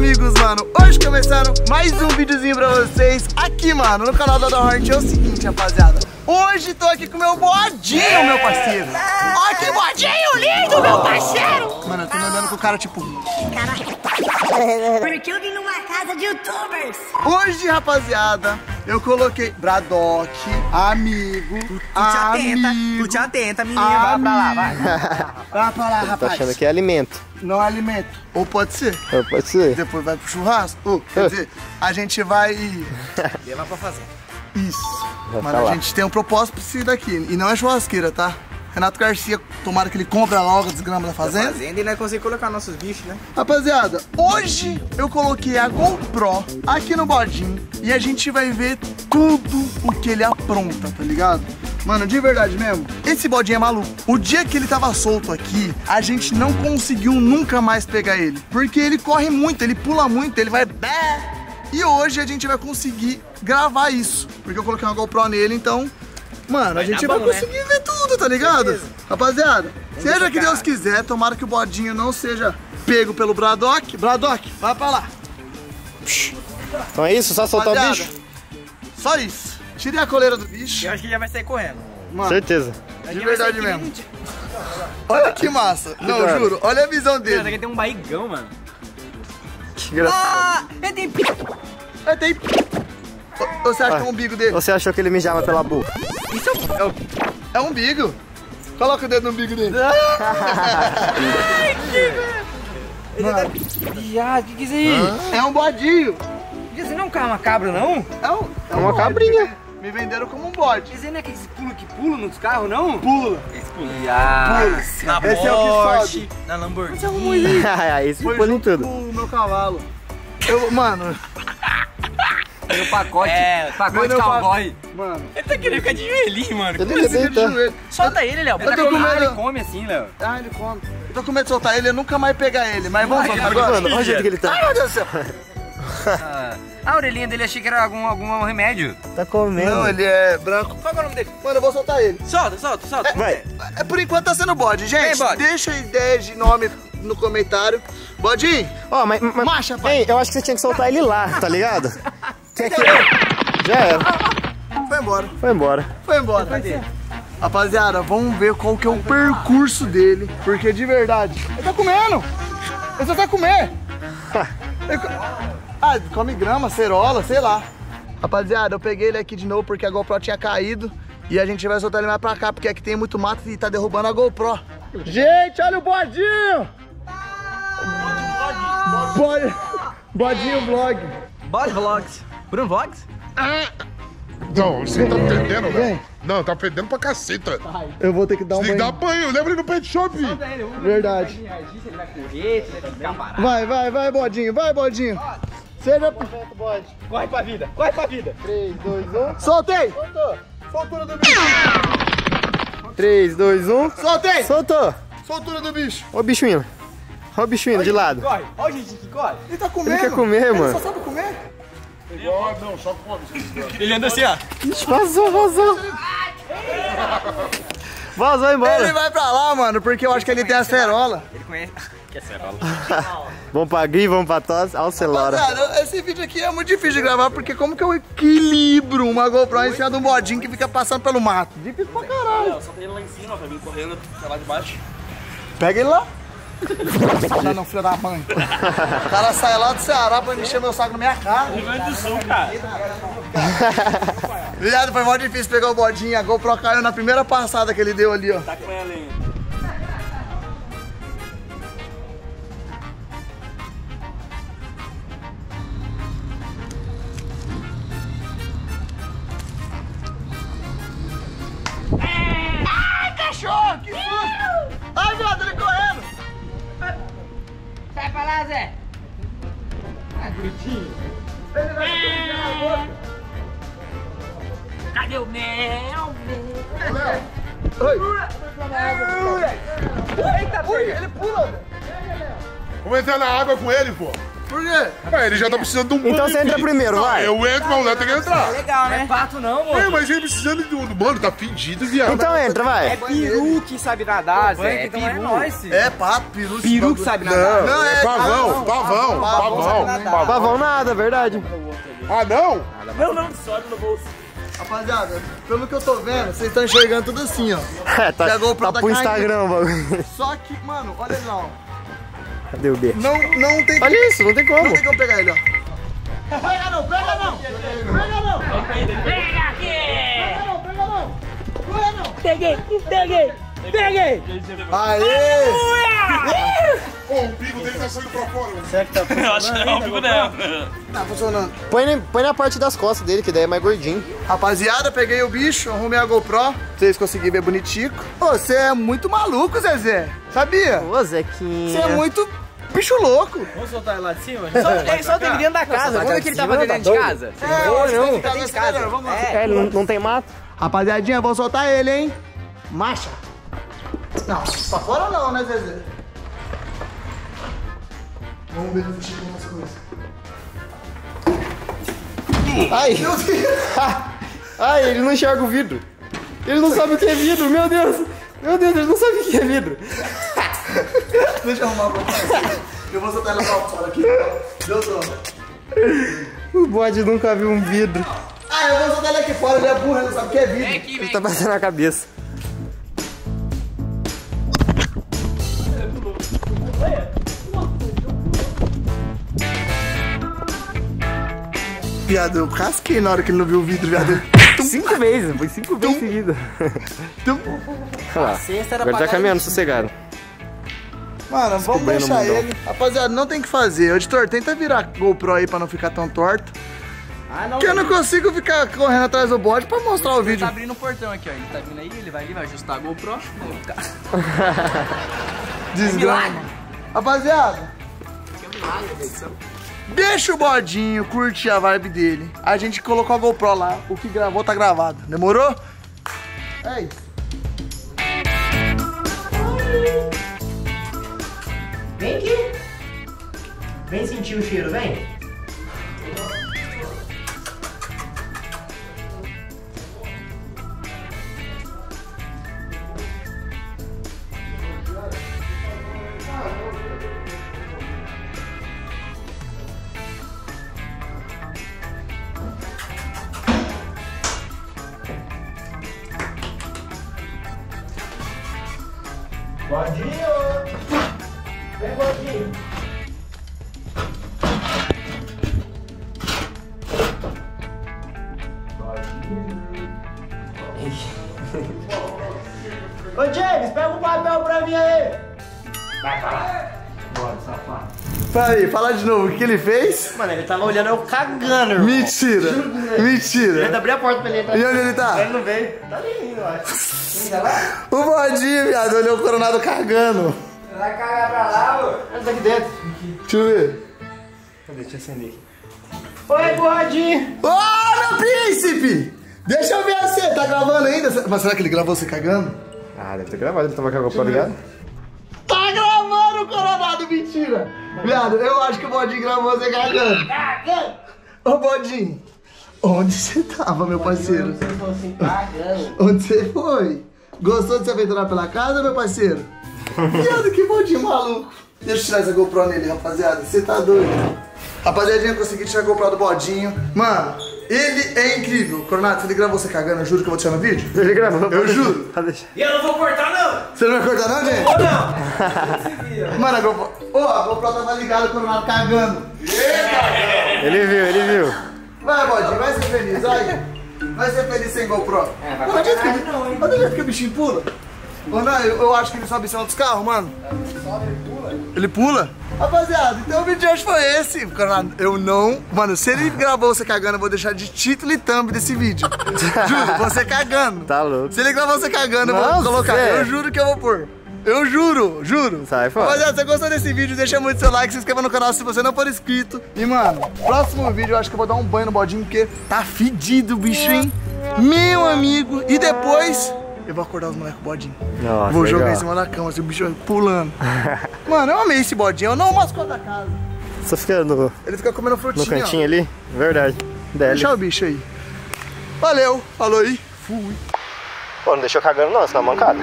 amigos, mano, hoje começando mais um videozinho pra vocês aqui, mano, no canal da Da Hornet. É o seguinte, rapaziada, hoje tô aqui com meu bodinho, meu parceiro. Olha que bodinho meu parceiro. Mano, eu tô me olhando com o cara, tipo... Porque eu vim numa casa de youtubers. Hoje, rapaziada, eu coloquei Bradock, amigo, Tu te atenta, amigo, tu te atenta, menino. Vai pra lá, vai. Vai pra lá, Tá rapaz. achando que é alimento. Não é alimento. Ou pode ser. Ah, Pode ser. Depois vai pro churrasco. Ou, quer dizer, a gente vai... Leva pra fazer. Isso. Vai Mano, pra a lá. gente tem um propósito pra isso daqui. E não é churrasqueira, tá? Renato Garcia, tomara que ele compra logo a desgrama da fazenda. Fazenda e nós conseguimos colocar nossos bichos, né? Rapaziada, hoje eu coloquei a GoPro aqui no bodinho e a gente vai ver tudo o que ele apronta, tá ligado? Mano, de verdade mesmo, esse bodinho é maluco. O dia que ele tava solto aqui, a gente não conseguiu nunca mais pegar ele. Porque ele corre muito, ele pula muito, ele vai... bé. E hoje a gente vai conseguir gravar isso. Porque eu coloquei uma GoPro nele, então... Mano, a gente vai bom, né? conseguir ver tudo, tá ligado? Rapaziada, seja que Deus quiser, tomara que o bodinho não seja pego pelo Bradock. Bradock, vai pra lá. Então é isso? Só soltar o Rapaziada, bicho? Só isso. Tirei a coleira do bicho. Eu acho que já vai sair correndo. Mano, Certeza. de verdade mesmo. Olha que massa. Não, juro. Olha a visão dele. aqui tem um barrigão, mano. Que engraçado. Ah, ele tem... É, tem... Ou Você acha que é o umbigo dele? Você achou que ele mijava pela boca? Isso é um... É um umbigo. Coloca o dedo no umbigo dele. Viado, o que que é isso aí? É um bodinho. Isso não é uma cabra, não? É, um, é uma bode. cabrinha. Me venderam como um bode. Isso aí não é aqueles pulos que pulam nos carros, não? Pula. Esse pula. Viado. Na Esse é o que Porsche, sobe. na Lamborghini. Aí se Foi pula em tudo. o meu cavalo. Eu, mano, Meu pacote. É, pacote Meu cowboy. mano. Ele tá querendo ficar de joelhinho, mano. Ele de deita. joelho. Solta ele, Léo. Eu tô com medo. Ele come assim, Léo. Ah, ele come. Eu tô com medo de soltar ele, eu nunca mais pegar ele. Mas vamos soltar agora? Mano, olha o jeito que ele tá. Ai, meu Deus do céu. Ah, a orelhinha dele achei que era algum, algum remédio. Tá comendo. Não, ele é branco. Qual que é o nome dele? Mano, eu vou soltar ele. Solta, solta, solta. Vai. É, por enquanto tá sendo bode, gente. Vem, bode. Deixa a ideia de nome no comentário. Bodinho, Ó, mas, mas... Marcha, pai. Ei, eu acho que você tinha que soltar ele lá, tá ligado? Tinha que... Já era. foi embora. Foi embora. Foi embora. Rapaziada, vamos ver qual que é o percurso dele. Porque de verdade. Ele tá comendo. Ele só tá comer. Ele Ah, come grama, cerola, sei lá. Rapaziada, eu peguei ele aqui de novo porque a GoPro tinha caído. E a gente vai soltar ele mais pra cá, porque aqui tem muito mato e tá derrubando a GoPro. Gente, olha o bodinho! Bode... Bodinho vlog. Body Vlogs. Bruno Vlogs? Não, você tá fedendo, Vem. velho. Não, tá fedendo pra caceta. Eu vou ter que dar um Tem que dar banho. banho, lembra ele no pet shop? Verdade. Ele vai correr, ele vai ficar parado. Vai, vai, vai, bodinho, vai, bodinho. Seja. Corre pra vida, corre pra vida. 3, 2, 1. Soltei! Soltou! Soltura do bicho! 3, 2, 1. Soltei! Soltou. Soltura do bicho! Ó o bicho indo. Ó o bicho indo de lado. Corre, olha o gente que corre. Ele tá comendo! Ele quer comer, Ele mano. só sabe comer! Igual, não, só come. Ele anda assim, ó. Ixi, vazou, vazou. Vazou Ele embora. vai pra lá, mano, porque eu acho que ele tem a cerola. Ele conhece. Que é cerola. Vamos pra gri, vamos pra tosse. Alcelora. Cara, esse vídeo aqui é muito difícil de gravar, porque como que eu equilibro uma GoPro em cima de um bodinho que fica passando pelo mato? Difícil pra caralho. Só tem ele lá em cima, vir correndo lá de baixo. Pega ele lá. Ah, não, filho da mãe. O cara sai lá do Ceará pra encher meu saco na minha cara. Rio Grande do Sul, cara. Viado, foi mó difícil pegar o bodinho. A GoPro caiu na primeira passada que ele deu ali, ó. Tá com ela ainda. Lá, Zé. Ele vai escorregar a boca. Cadê o mel? Oi! Eita, ele pula! Vamos entrar na água com ele, pô. Por quê? É, ele já tá precisando de um banho. Então você entra filho. primeiro, Não, vai. Eu entro, mas o Léo tem que entrar. Legal, né? Não é pato não, É, mano. mas ele precisando de um. Mano, tá fedido, viado. Então entra, vai. É peru que sabe nadar, Zé. É então é peru. nóis, É pato, peru. Peru que sabe Não, nadar. Não, é é pavão, pavão, pavão, pavão. Nada, verdade. Ah, não? Rapaziada, pelo que eu tô vendo, vocês estão enxergando tudo assim, ó. É, tá, tá pro. Instagram o bagulho. Só que, mano, olha lá, ó. Cadê o B? Não, não tem Olha isso, não tem como. Não tem como pegar ele, ó. Pega não, pega não! Pega não! Pega aqui! Pega não, pega não! Pega não! Peguei, peguei, peguei! Aê! Pô, o bico dele tá saindo pra fora. mano. Eu acho que não, fico não. Tá funcionando. Põe, na- põe na parte das costas dele, que daí é mais gordinho. Rapaziada, peguei o bicho, arrumei a GoPro. Vocês conseguiram ver bonitico. Ô, você é muito maluco, Zezé. Sabia? Ô, Zequinha. Você é muito bicho louco. Só, ele só tem dentro da casa. Vamos ver o que ele tá fazendo dentro de casa. É, eu acho que esse cara vai ser melhor. Vamos lá. É, ele não, não tem mato. Rapaziadinha, vou soltar ele, hein? Marcha. Não, pra fora não, né, Zezé? Vamos ver se eu chego umas coisas. Ai, Meu Deus! ai, ele não enxerga o vidro. Ele não sabe o que é vidro, meu Deus. Meu Deus, ele não sabe o que é vidro. Deixa eu arrumar pra você. Eu vou soltar ela pra fora aqui. Deu. O bode nunca viu um vidro. Ah, eu vou soltar ele aqui fora, ele é burro, ele não sabe o que é vidro. Ele tá batendo na cabeça. Viado, eu casquei na hora que ele não viu o vidro, viado. Cinco vezes, foi cinco vezes seguida. Tum. Olha lá. Agora tá caminhando sossegado. Mano, vamos deixar ele. Rapaziada, não tem o que fazer. Editor, tenta virar GoPro aí pra não ficar tão torto. Ah, não. Porque eu não consigo ficar correndo atrás do bode pra mostrar o Ele vídeo. tá abrindo o portão aqui, ó. Ele tá vindo aí, ele vai ali, vai ajustar a GoPro. Ficar. Desgrama. Rapaziada, deixa o bodinho curtir a vibe dele. A gente colocou a GoPro lá. O que gravou tá gravado. Demorou? É isso. Sentir o cheiro, vem. Vai pra lá! Bora, safado! Fala aí, fala de novo. O que ele fez? Mano, ele tava olhando eu cagando, irmão. Mentira. Ele Mentira. abriu a porta pra ele entrar. E onde ele tá? Ele não veio. Tá ali, eu acho. Ainda lá? O bodinho, viado, olhou o coronado cagando. Vai cagar pra lá, ô. Ele tá aqui dentro. Deixa eu ver. Cadê? Deixa eu acender aqui. Oi, gordinho! Ô, meu príncipe! Deixa eu ver você, tá gravando ainda? Mas será que ele gravou você cagando? Ah, deve ter gravado, ele tava com a GoPro ligado. Coronado, mentira! Viado, eu acho que o Bodinho gravou você cagando. Cagando! Ô, Bodinho, onde você tava, meu parceiro? Você assim, cagando. Onde você foi? Gostou de se aventurar pela casa, meu parceiro? Viado, que Bodinho maluco. Deixa eu tirar essa GoPro nele, rapaziada. Você tá doido? Rapaziadinha, consegui tirar a GoPro do Bodinho. Mano, ele é incrível. Coronado, se ele gravou você cagando, eu juro que eu vou tirar no vídeo. Ele gravou. Eu juro. Pode deixar. E eu não vou cortar, não! Você não vai cortar não, gente? Não! Mano, a GoPro... Ô, a GoPro tava ligada, o Coronado cagando. Ele viu, ele viu. Vai, Bodinho, vai ser feliz, vai. Vai ser feliz sem GoPro. É, vai Olha o jeito que, caralho não, hein? olha o jeito que o bichinho pula. Ô, não, eu, eu acho que ele sobe em cima dos carros, mano. Ele pula? Rapaziada, então o vídeo de hoje foi esse. Eu não... Mano, se ele gravou você cagando, eu vou deixar de título e thumb desse vídeo. Juro, você cagando. Tá louco. Se ele gravar você cagando, eu vou Nossa, colocar. é. Eu juro que eu vou pôr. Eu juro, juro. Sai fora. Rapaziada, se você gostou desse vídeo, deixa muito seu like, se inscreva no canal se você não for inscrito. E, mano, próximo vídeo eu acho que eu vou dar um banho no bodinho, porque tá fedido o bicho, hein? Meu amigo. E depois, eu vou acordar os moleques bodinho. Nossa, vou jogar legal. em cima da cama, assim, o bicho pulando. mano, eu amei esse bodinho. Eu não mascote da casa. Só fica no, Ele fica comendo no frutinha. cantinho ó. ali. Verdade. Dele. Deixa o bicho aí. Valeu, falou aí. Fui. Pô, não deixou cagando não, você tá mancada.